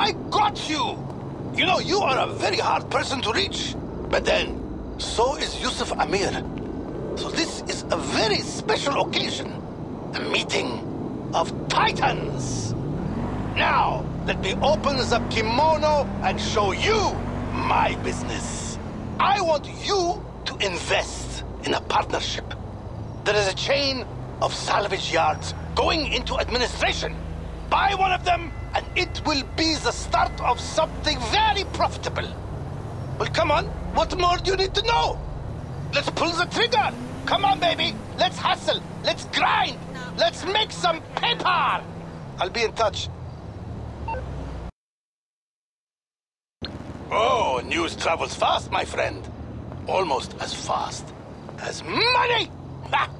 I got you! You know, you are a very hard person to reach. But then, so is Yusuf Amir. So this is a very special occasion. A meeting of titans. Now, let me open the kimono and show you my business. I want you to invest in a partnership. There is a chain of salvage yards going into administration. Buy one of them, and it will be the start of something very profitable. Well, come on. What more do you need to know? Let's pull the trigger. Come on, baby. Let's hustle. Let's grind. Let's make some paper. I'll be in touch. Oh, news travels fast, my friend. Almost as fast as money. Ha!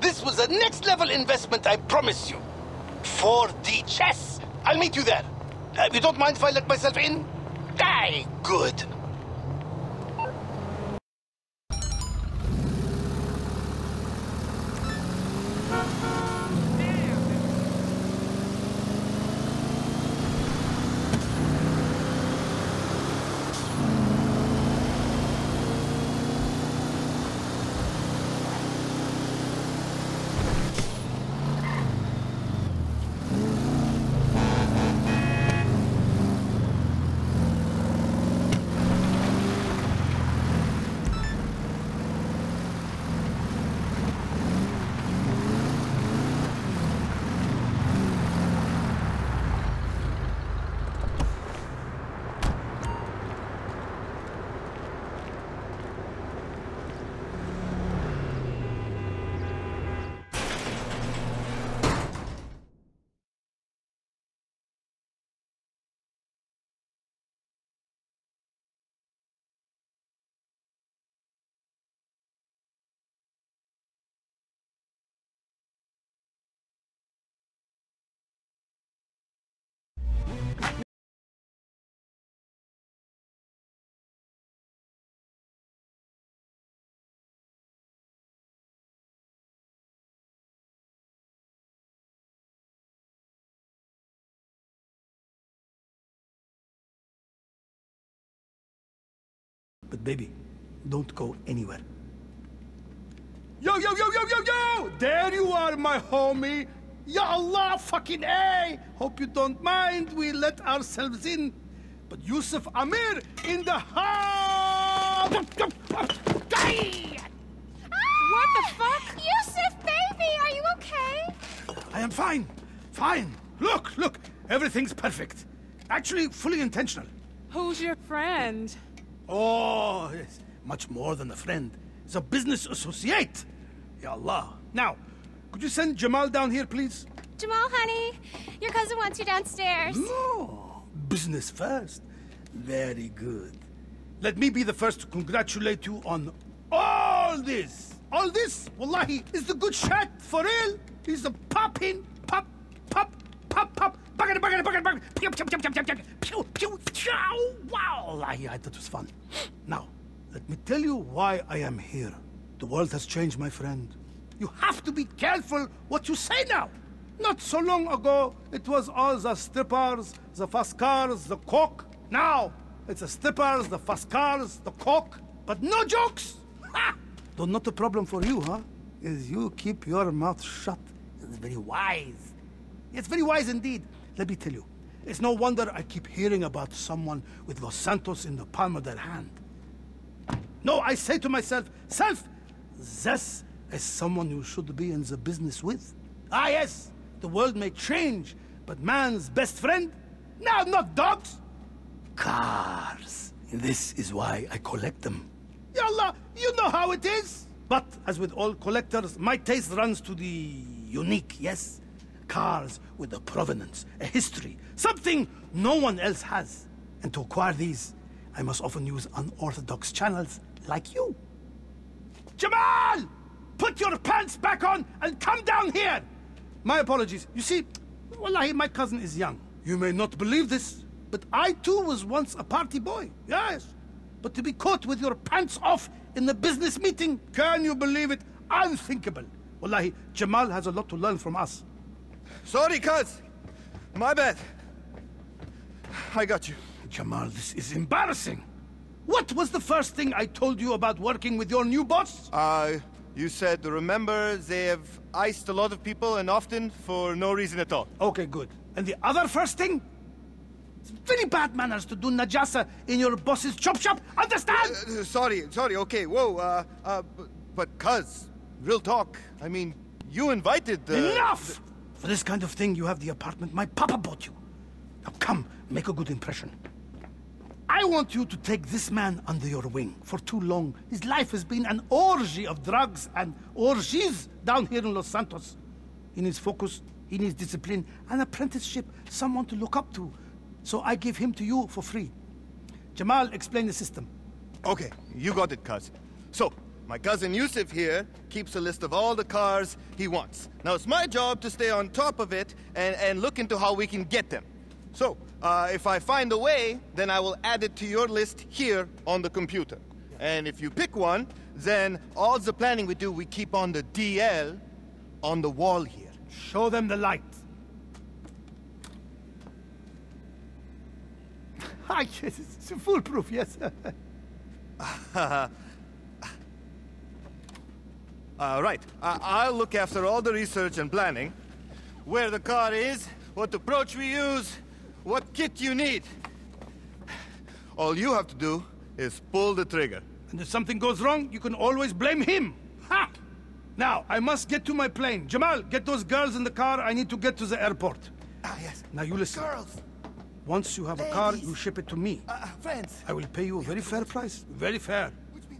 This was a next level investment, I promise you. 4D chess. I'll meet you there. Uh, you don't mind if I let myself in? Aye, good. But baby, don't go anywhere. Yo, yo, yo, yo, yo, yo! There you are, my homie! Ya Allah, fucking A! Hope you don't mind, we let ourselves in. But Yusuf Amir in the house! What the fuck? Yusuf, baby, are you okay? I am fine, fine. Look, look, everything's perfect. Actually, fully intentional. Who's your friend? Oh, yes. Much more than a friend. He's a business associate. Ya Allah. Now, could you send Jamal down here, please? Jamal, honey, your cousin wants you downstairs. No. Business first. Very good. Let me be the first to congratulate you on all this. All this, wallahi, is the good shot, for real. He's a popping, pop, pop, pop, pop, Wow! I bucket, bucket. Pew, pew, pew, pew, pew, pew, pew, pew. Wow, yeah, that was fun. Now, let me tell you why I am here. The world has changed, my friend. You have to be careful what you say now. Not so long ago, it was all the strippers, the fast cars, the coke. Now, it's the strippers, the fast cars, the coke, but no jokes. Ha! Though not a problem for you, huh? Is you keep your mouth shut. It's very wise. It's very wise indeed. Let me tell you. It's no wonder I keep hearing about someone with Los Santos in the palm of their hand. No, I say to myself, self, this is someone you should be in the business with. Ah, yes, the world may change, but man's best friend? No, not dogs. Cars. This is why I collect them. Yallah, you know how it is. But as with all collectors, my taste runs to the unique, yes? Cars with a provenance, a history, something no one else has. And to acquire these, I must often use unorthodox channels like you. Jamal! Put your pants back on and come down here! My apologies. You see, wallahi, my cousin is young. You may not believe this, but I too was once a party boy. Yes. But to be caught with your pants off in the business meeting, can you believe it? Unthinkable. Wallahi, Jamal has a lot to learn from us. Sorry, cuz. My bad. I got you. Jamal, this is embarrassing. What was the first thing I told you about working with your new boss? Uh, you said, remember, they have iced a lot of people and often for no reason at all. Okay, good. And the other first thing? It's very bad manners to do najasa in your boss's chop shop. Understand? Uh, sorry, sorry, okay, whoa, uh, uh, but, but cuz, real talk, I mean, you invited the... Enough! For this kind of thing, you have the apartment my papa bought you. Now come, make a good impression. I want you to take this man under your wing. For too long, his life has been an orgy of drugs and orgies down here in Los Santos. He needs focus, he needs discipline, an apprenticeship, someone to look up to. So I give him to you for free. Jamal, explain the system. Okay, you got it, cuz. So, my cousin Yusuf here keeps a list of all the cars he wants. Now, it's my job to stay on top of it and, and look into how we can get them. So, uh, if I find a way, then I will add it to your list here on the computer. And if you pick one, then all the planning we do, we keep on the DL on the wall here. Show them the light. Hi, yes, it's foolproof, yes. Uh, right. Uh, I'll look after all the research and planning. Where the car is, what approach we use, what kit you need. All you have to do is pull the trigger. and if something goes wrong, you can always blame him. Ha! Now, I must get to my plane. Jamal, get those girls in the car. I need to get to the airport. Ah, yes. Now, you listen. Girls. Once you have a car, you ship it to me. Uh, friends. I will pay you a very fair price. Very fair.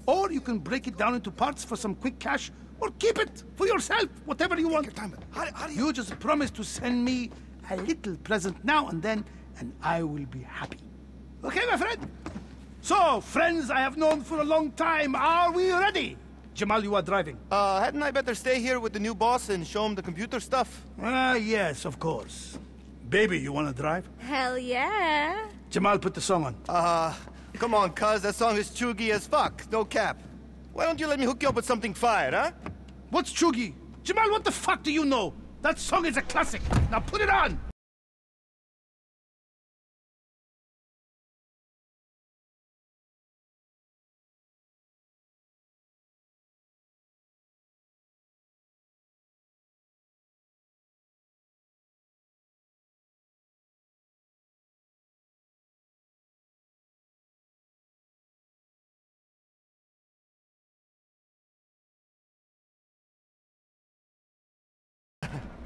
Or you can break it down into parts for some quick cash, or keep it for yourself, whatever you want. your time. How- how do you- You just promise to send me a little present now and then, and I will be happy. Okay, my friend? So, friends I have known for a long time, are we ready? Jamal, you are driving. Uh, hadn't I better stay here with the new boss and show him the computer stuff? Ah, yes, of course. Baby, you want to drive? Hell yeah. Jamal, put the song on. Uh, come on, cuz, that song is cheugy as fuck. No cap. Why don't you let me hook you up with something fire, huh? What's cheugy? Jamal, what the fuck do you know? That song is a classic. Now put it on. Ha ha.